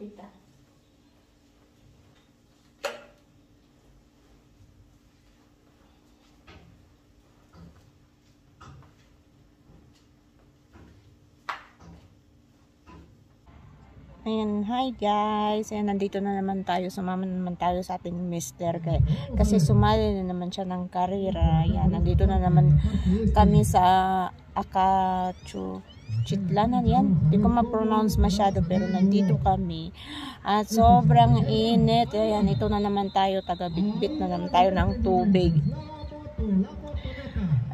Tita. Ayan, hi guys. Ayan, nandito na naman tayo. Sumama naman tayo sa ating mister. Kay, kasi sumali na naman siya ng karera. Ayan, nandito na naman kami sa Akachu. Chitlanan yan. Hindi ko ma-pronounce masyado pero nandito kami. At sobrang init. Ayan, ito na naman tayo. Taga-bitbit na naman tayo ng tubig.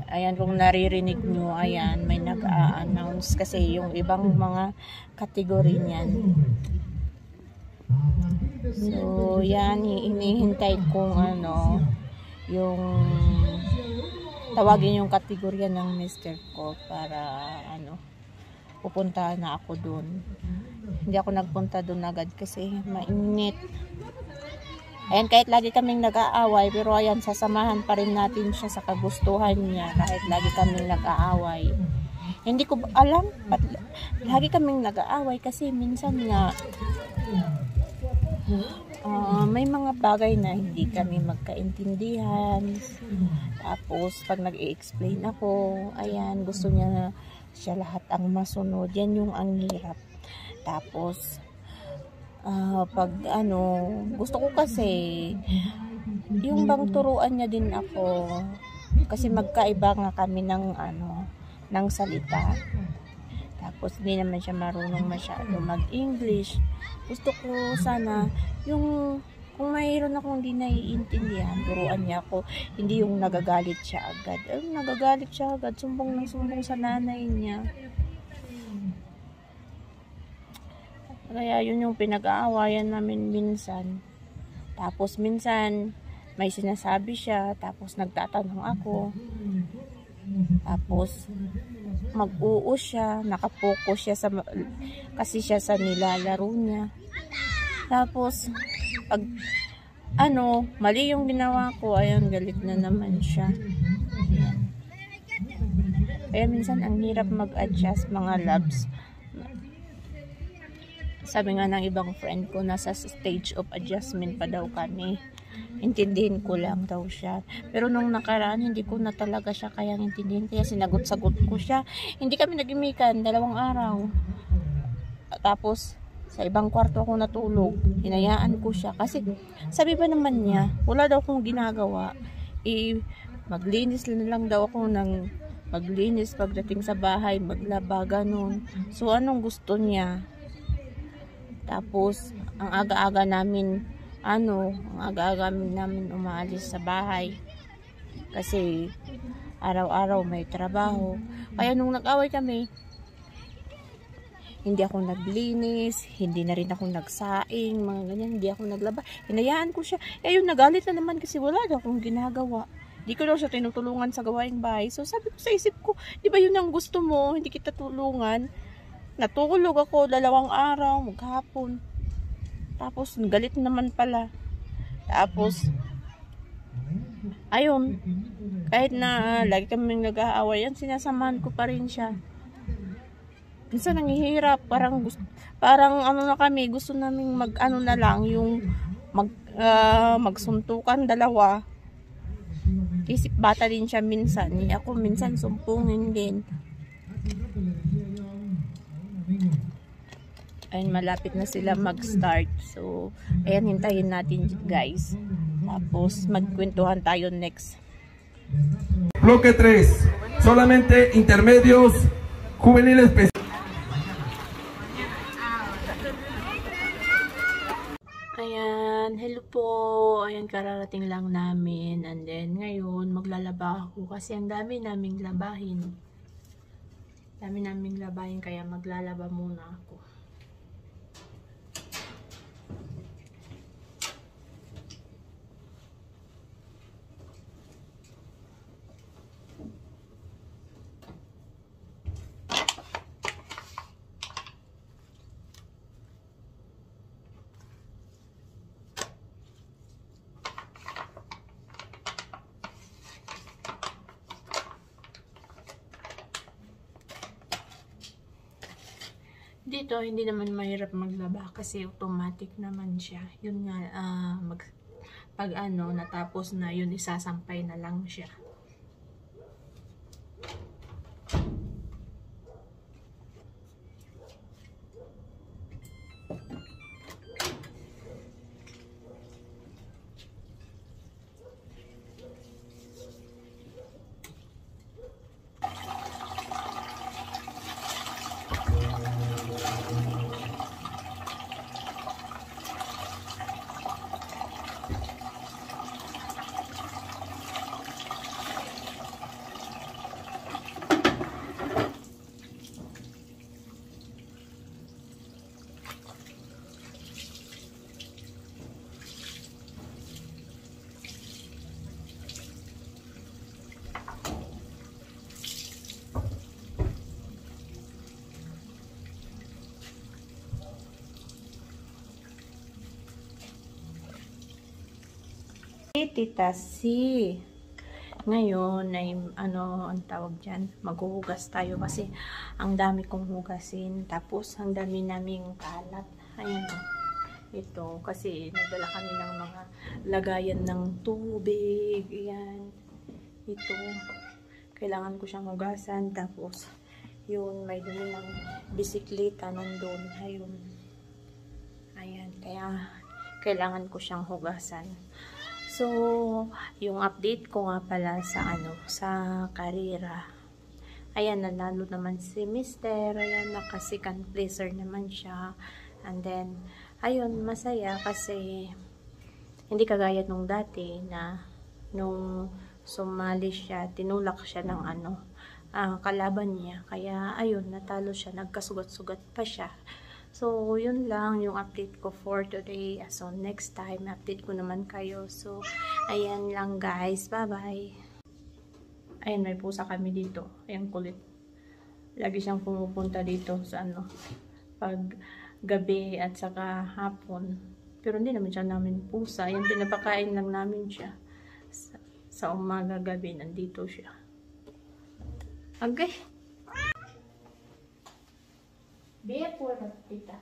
Ayan, kung naririnig nyo, ayan, may nag-a-announce kasi yung ibang mga kategory niyan. So, yan, inihintay kong ano, yung tawagin yung kategorya ng mister ko para ano, pupunta na ako dun. Hindi ako nagpunta dun agad kasi mainit. Ayan, kahit lagi kaming nag-aaway, pero ayan, sasamahan pa rin natin siya sa kagustuhan niya kahit lagi kaming nag-aaway. Hindi ko alam, ba't lagi kaming nag-aaway kasi minsan nga uh, may mga bagay na hindi kami magkaintindihan. Tapos, pag nag-i-explain ako, ayan, gusto niya na siya lahat ang masunod. Yan yung ang hirap. Tapos, uh, pag ano, gusto ko kasi yung bang turuan niya din ako kasi magkaiba nga kami ng ano, ng salita. Tapos hindi naman siya marunong masyado mag-English. Gusto ko sana yung kung mayroon akong hindi naiintindihan, turuan niya ako, hindi yung nagagalit siya agad. Eh, nagagalit siya agad, sumbong ng sumbong sa nanay niya. Kaya yun yung pinag-aawayan namin minsan. Tapos minsan may sinasabi siya, tapos nagtatanong ako. Tapos mag-uus siya, nakapokus siya sa kasi siya sa nilalaro niya. Tapos pag ano, mali yung ginawa ko, ayun galit na naman siya. Kaya minsan ang hirap mag-adjust mga loves sabi nga ng ibang friend ko, nasa stage of adjustment pa daw kami. Intindihin ko lang daw siya. Pero nung nakaraan, hindi ko na talaga siya kayang intindihin. Kaya sinagot-sagot ko siya. Hindi kami nagimikan, dalawang araw. Tapos, sa ibang kwarto ako natulog. Hinayaan ko siya. Kasi, sabi ba naman niya, wala daw akong ginagawa. I, maglinis na lang daw ako ng maglinis pagdating sa bahay, maglaba, ganun. So, anong gusto niya? Tapos, ang aga-aga namin, ano, ang aga-aga namin umaalis sa bahay. Kasi, araw-araw may trabaho. Kaya nung nag-away kami, hindi ako naglinis, hindi na rin ako nagsaing, mga ganyan, hindi ako naglaba. Hinayaan ko siya. Eh, yung nagalit na naman kasi wala daw akong ginagawa. Hindi ko daw siya tinutulungan sa gawaing bahay. So, sabi ko sa isip ko, di ba yun ang gusto mo? Hindi kita tulungan. Natulog ako dalawang araw, maghapon. Tapos, galit naman pala. Tapos, ayun, kahit na uh, lagi kami nag-aaway, yan, sinasamahan ko pa rin siya. Minsan nanghihirap, parang gusto, parang ano na kami, gusto naming mag ano na lang, yung mag, uh, magsuntukan dalawa. Isip bata din siya minsan. Ako minsan sumpungin din. Ayun, malapit na sila mag-start. So, ayan, hintayin natin guys. Tapos, magkwentuhan tayo next. Bloque 3. Solamente intermedios juveniles Ayan, kararating lang namin. And then, ngayon, maglalaba ako kasi ang dami naming labahin. Dami naming labahin kaya maglalaba muna ako. Dito, hindi naman mahirap maglaba kasi automatic naman siya. Yun nga, ah, mag, pag ano, natapos na yun, isasampay na lang siya. Tita si ngayon ay ano ang tawag dyan? Maghuhugas tayo kasi ang dami kong hugasin. Tapos ang dami naming kalat. Ayan o ito kasi nagdala kami ng mga lagayan ng tubig. Ayan. Ito. Kailangan ko siyang hugasan. Tapos yun may dumi ng bisikleta nandun. Ayun. Ayan kaya kailangan ko siyang hugasan So, yung update ko nga pala sa ano, sa karera. Ayan, nanalo naman si Mister. Ayan, naka second placer naman siya. And then, ayun, masaya kasi hindi kagaya nung dati na nung sumali siya, tinulak siya ng ano, ang kalaban niya. Kaya, ayun, natalo siya, nagkasugat-sugat pa siya. So, yun lang yung update ko for today. So, next time, update ko naman kayo. So, ayan lang guys. Bye-bye. Ayan, may pusa kami dito. Ayan, kulit. Lagi siyang pumupunta dito sa ano, pag gabi at saka hapon. Pero hindi naman siya namin pusa. Ayan, pinapakain lang namin siya. Sa, sa umaga gabi, nandito siya. Okay. Vê a porra, deitar.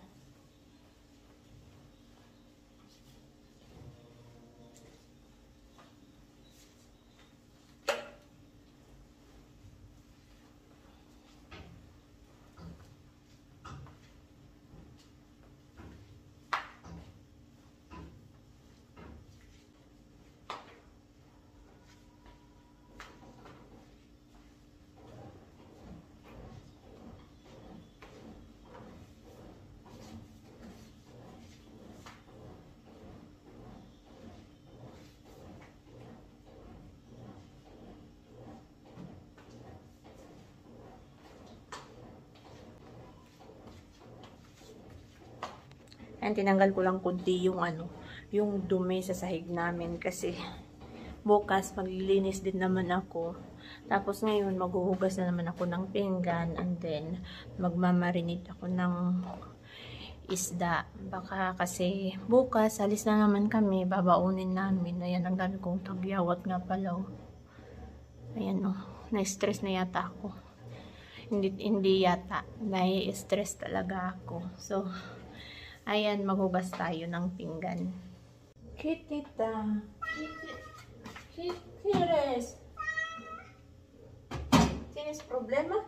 And tinanggal ko lang kunti yung ano, yung dumi sa sahig namin kasi bukas maglilinis din naman ako. Tapos ngayon maghuhugas na naman ako ng pinggan and then magmamarinate ako ng isda. Baka kasi bukas alis na naman kami, babaunin namin. Ayan, ang dami kong tagyawat nga pala. Oh. Ayan o, oh, na-stress na yata ako. Hindi, hindi yata, na-stress talaga ako. So, Ayan, maghugas tayo ng pinggan. Kitita. ¿Quieres? ¿Tienes problema?